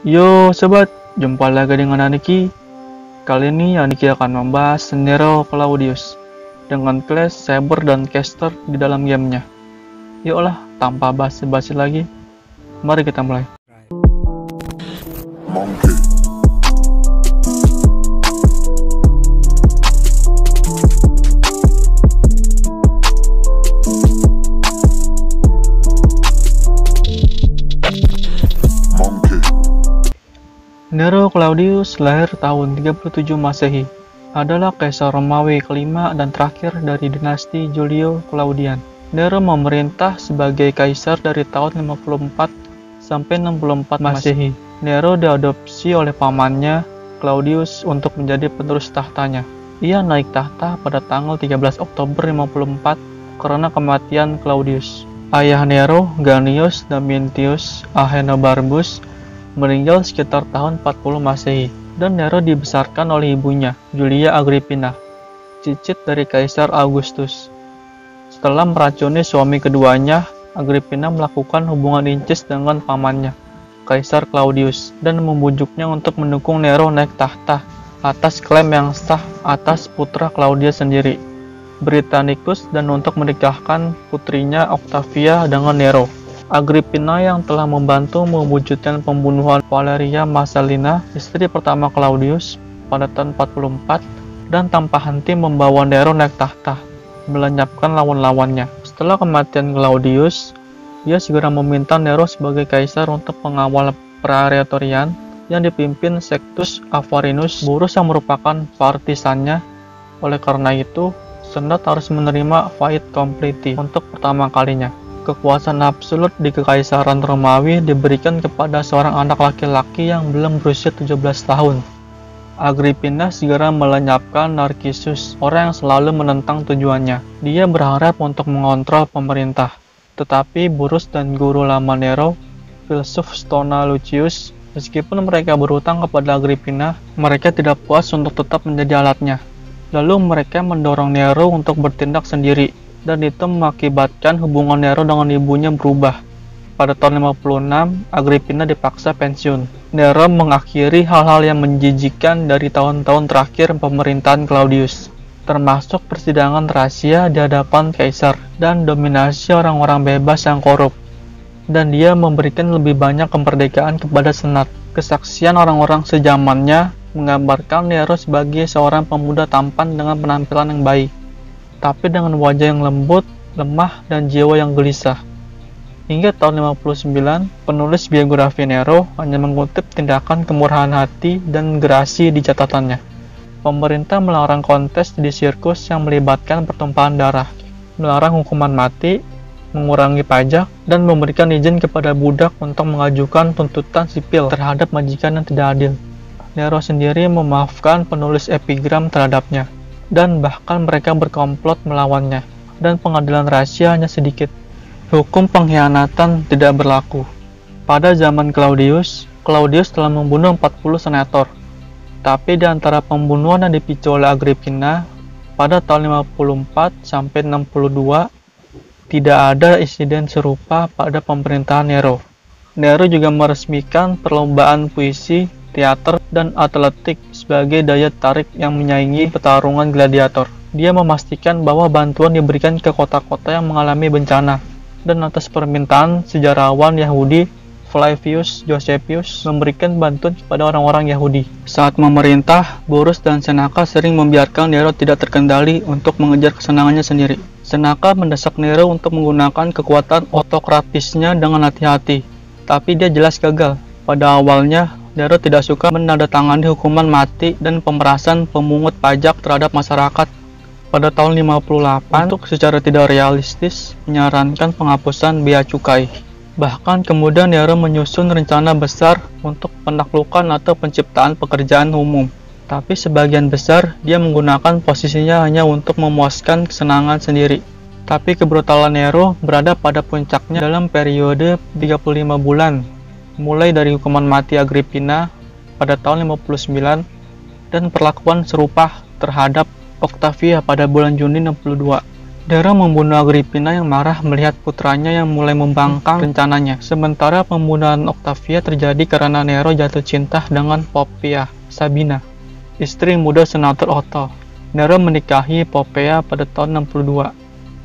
Yo sobat, jumpa lagi dengan Aniki. Kali ini Aniki akan membahas Nero Claudius dengan class Saber dan Caster di dalam gamenya. Yuklah, tanpa basi-basi lagi, mari kita mulai. Claudius lahir tahun 37 Masehi, adalah kaisar Romawi kelima dan terakhir dari dinasti Julio Claudian. Nero memerintah sebagai kaisar dari tahun 54 sampai 64 Masehi. Nero diadopsi oleh pamannya Claudius untuk menjadi penerus tahtanya. Ia naik tahta pada tanggal 13 Oktober 54 karena kematian Claudius. Ayah Nero, Ganius Domitius Ahenobarbus, meninggal sekitar tahun 40 Masehi dan Nero dibesarkan oleh ibunya, Julia Agrippina, cicit dari Kaisar Augustus. Setelah meracuni suami keduanya, Agrippina melakukan hubungan inces dengan pamannya, Kaisar Claudius, dan membujuknya untuk mendukung Nero naik tahta atas klaim yang sah atas putra Claudius sendiri, Britannicus, dan untuk menikahkan putrinya Octavia dengan Nero. Agrippina yang telah membantu mewujudkan pembunuhan Valeria Massalina, istri pertama Claudius, pada tahun 44, dan tanpa henti membawa Nero naik tahta, melenyapkan lawan-lawannya. Setelah kematian Claudius, dia segera meminta Nero sebagai kaisar untuk mengawal Praetorian yang dipimpin Sextus Avarinus, Burus yang merupakan partisannya. Oleh karena itu, Senat harus menerima fight complete untuk pertama kalinya kekuasaan absolut di kekaisaran Romawi diberikan kepada seorang anak laki-laki yang belum berusia 17 tahun. Agrippina segera melenyapkan Narcissus, orang yang selalu menentang tujuannya. Dia berharap untuk mengontrol pemerintah. Tetapi Burus dan guru lama Nero, filsuf Stona Lucius, meskipun mereka berhutang kepada Agrippina, mereka tidak puas untuk tetap menjadi alatnya. Lalu mereka mendorong Nero untuk bertindak sendiri, dan itu mengakibatkan hubungan Nero dengan ibunya berubah. Pada tahun 56, Agrippina dipaksa pensiun. Nero mengakhiri hal-hal yang menjijikan dari tahun-tahun terakhir pemerintahan Claudius, termasuk persidangan rahasia di hadapan kaisar dan dominasi orang-orang bebas yang korup. Dan dia memberikan lebih banyak kemerdekaan kepada senat. Kesaksian orang-orang sejamannya menggambarkan Nero sebagai seorang pemuda tampan dengan penampilan yang baik tapi dengan wajah yang lembut, lemah, dan jiwa yang gelisah. Hingga tahun 59, penulis biografi Nero hanya mengutip tindakan kemurahan hati dan gerasi di catatannya. Pemerintah melarang kontes di sirkus yang melibatkan pertumpahan darah, melarang hukuman mati, mengurangi pajak, dan memberikan izin kepada budak untuk mengajukan tuntutan sipil terhadap majikan yang tidak adil. Nero sendiri memaafkan penulis epigram terhadapnya, dan bahkan mereka berkomplot melawannya, dan pengadilan rahasia hanya sedikit. Hukum pengkhianatan tidak berlaku. Pada zaman Claudius, Claudius telah membunuh 40 senator, tapi di antara pembunuhan yang dipicu oleh Agrippina pada tahun 54 sampai 62 tidak ada insiden serupa pada pemerintahan Nero. Nero juga meresmikan perlombaan puisi, teater, dan atletik sebagai daya tarik yang menyaingi pertarungan gladiator. Dia memastikan bahwa bantuan diberikan ke kota-kota yang mengalami bencana, dan atas permintaan sejarawan Yahudi Flavius Josephus memberikan bantuan kepada orang-orang Yahudi. Saat memerintah, Burus dan Seneca sering membiarkan Nero tidak terkendali untuk mengejar kesenangannya sendiri. Seneca mendesak Nero untuk menggunakan kekuatan otokratisnya dengan hati-hati, tapi dia jelas gagal. Pada awalnya, Nero tidak suka menandatangani hukuman mati dan pemerasan pemungut pajak terhadap masyarakat. Pada tahun 58, untuk secara tidak realistis, menyarankan penghapusan bea cukai. Bahkan kemudian Nero menyusun rencana besar untuk penaklukan atau penciptaan pekerjaan umum. Tapi sebagian besar dia menggunakan posisinya hanya untuk memuaskan kesenangan sendiri. Tapi kebrutalan Nero berada pada puncaknya dalam periode 35 bulan mulai dari hukuman mati Agrippina pada tahun 59 dan perlakuan serupa terhadap Octavia pada bulan Juni 62. Nero membunuh Agrippina yang marah melihat putranya yang mulai membangkang rencananya. Sementara pembunuhan Octavia terjadi karena Nero jatuh cinta dengan Poppaea Sabina, istri muda senator Otto. Nero menikahi Poppaea pada tahun 62,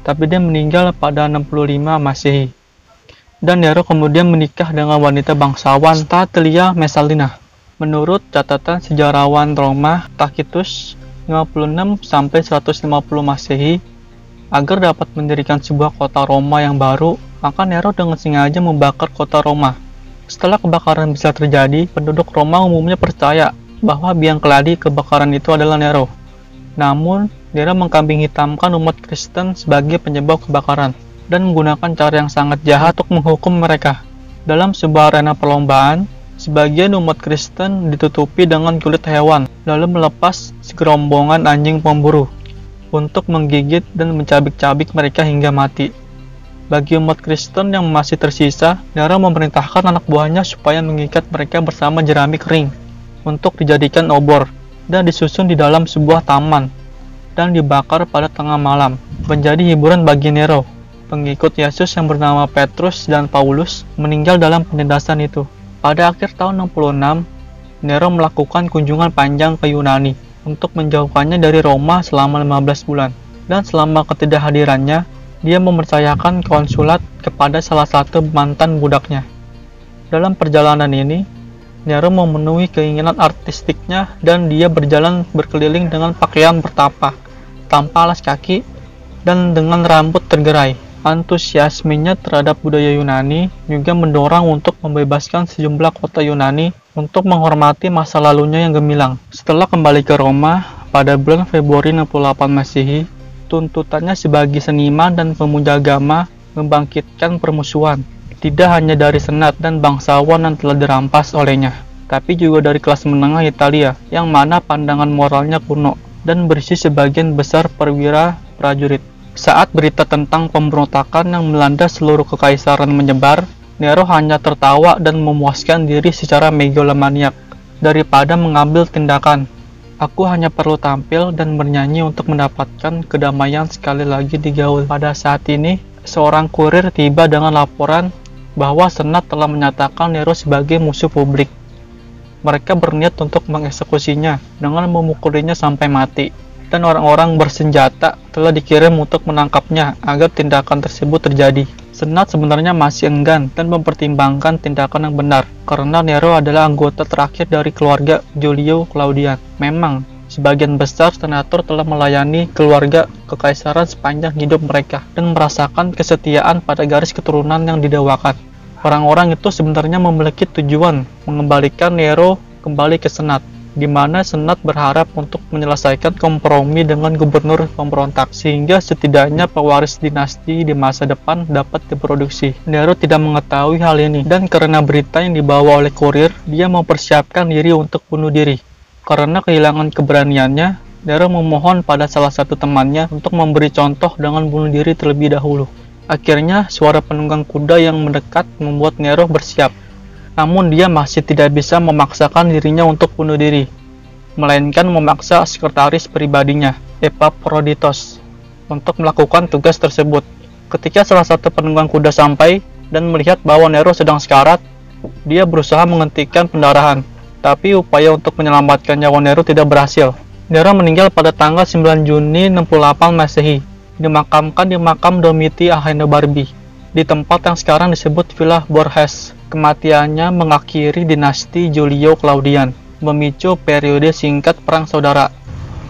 tapi dia meninggal pada 65 Masehi. Dan Nero kemudian menikah dengan wanita bangsawan Statilia Messalina. Menurut catatan sejarawan Roma Tacitus 56 sampai 150 Masehi, Agar dapat mendirikan sebuah kota Roma yang baru, maka Nero dengan sengaja membakar kota Roma. Setelah kebakaran bisa terjadi, penduduk Roma umumnya percaya bahwa biang keladi kebakaran itu adalah Nero. Namun, Nero mengkambing hitamkan umat Kristen sebagai penyebab kebakaran dan menggunakan cara yang sangat jahat untuk menghukum mereka. Dalam sebuah arena perlombaan, sebagian umat Kristen ditutupi dengan kulit hewan, lalu melepas segerombongan anjing pemburu untuk menggigit dan mencabik-cabik mereka hingga mati. Bagi umat Kristen yang masih tersisa, Nero memerintahkan anak buahnya supaya mengikat mereka bersama jerami kering untuk dijadikan obor dan disusun di dalam sebuah taman dan dibakar pada tengah malam, menjadi hiburan bagi Nero. Pengikut Yesus yang bernama Petrus dan Paulus meninggal dalam penindasan itu. Pada akhir tahun 66, Nero melakukan kunjungan panjang ke Yunani untuk menjauhkannya dari Roma selama 15 bulan. Dan selama ketidakhadirannya, dia mempercayakan konsulat kepada salah satu mantan budaknya. Dalam perjalanan ini, Nero memenuhi keinginan artistiknya dan dia berjalan berkeliling dengan pakaian bertapa, tanpa alas kaki, dan dengan rambut tergerai. Antusiasmenya terhadap budaya Yunani juga mendorong untuk membebaskan sejumlah kota Yunani untuk menghormati masa lalunya yang gemilang. Setelah kembali ke Roma pada bulan Februari 68 Masehi, tuntutannya sebagai seniman dan pemuja agama membangkitkan permusuhan, tidak hanya dari senat dan bangsawan yang telah dirampas olehnya, tapi juga dari kelas menengah Italia yang mana pandangan moralnya kuno dan berisi sebagian besar perwira prajurit. Saat berita tentang pemberontakan yang melanda seluruh kekaisaran menyebar, Nero hanya tertawa dan memuaskan diri secara megalomaniak daripada mengambil tindakan. Aku hanya perlu tampil dan bernyanyi untuk mendapatkan kedamaian sekali lagi di gaul. Pada saat ini, seorang kurir tiba dengan laporan bahwa Senat telah menyatakan Nero sebagai musuh publik. Mereka berniat untuk mengeksekusinya dengan memukulinya sampai mati, dan orang-orang bersenjata telah dikirim untuk menangkapnya agar tindakan tersebut terjadi. Senat sebenarnya masih enggan dan mempertimbangkan tindakan yang benar, karena Nero adalah anggota terakhir dari keluarga Julio Claudian. Memang, sebagian besar senator telah melayani keluarga kekaisaran sepanjang hidup mereka dan merasakan kesetiaan pada garis keturunan yang didewakan. Orang-orang itu sebenarnya memiliki tujuan mengembalikan Nero kembali ke Senat, di mana Senat berharap untuk menyelesaikan kompromi dengan gubernur pemberontak, sehingga setidaknya pewaris dinasti di masa depan dapat diproduksi. Nero tidak mengetahui hal ini, dan karena berita yang dibawa oleh kurir, dia mempersiapkan diri untuk bunuh diri. Karena kehilangan keberaniannya, Nero memohon pada salah satu temannya untuk memberi contoh dengan bunuh diri terlebih dahulu. Akhirnya, suara penunggang kuda yang mendekat membuat Nero bersiap namun dia masih tidak bisa memaksakan dirinya untuk bunuh diri, melainkan memaksa sekretaris pribadinya, Epaphroditos, untuk melakukan tugas tersebut. Ketika salah satu penunggang kuda sampai dan melihat bahwa Nero sedang sekarat, dia berusaha menghentikan pendarahan, tapi upaya untuk menyelamatkan nyawa Nero tidak berhasil. Nero meninggal pada tanggal 9 Juni 68 Masehi, dimakamkan di makam Domiti Ahenobarbi, di tempat yang sekarang disebut Villa Borges. Kematiannya mengakhiri dinasti Julio Claudian, memicu periode singkat perang saudara.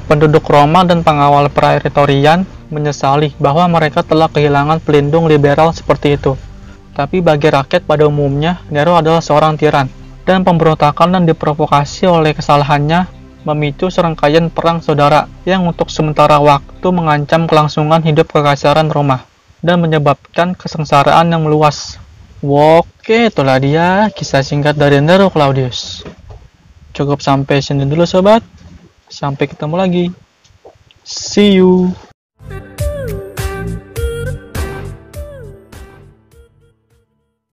Penduduk Roma dan pengawal praetorian menyesali bahwa mereka telah kehilangan pelindung liberal seperti itu. Tapi bagi rakyat pada umumnya, Nero adalah seorang tiran, dan pemberontakan yang diprovokasi oleh kesalahannya memicu serangkaian perang saudara yang untuk sementara waktu mengancam kelangsungan hidup kekaisaran Roma dan menyebabkan kesengsaraan yang meluas. Oke, itulah dia kisah singkat dari Nero Claudius. Cukup sampai sini dulu sobat. Sampai ketemu lagi. See you.